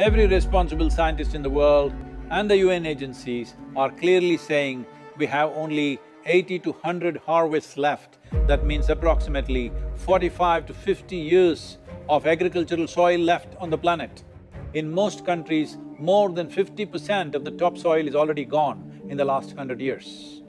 Every responsible scientist in the world and the UN agencies are clearly saying we have only eighty to hundred harvests left. That means approximately forty-five to fifty years of agricultural soil left on the planet. In most countries, more than fifty percent of the topsoil is already gone in the last hundred years.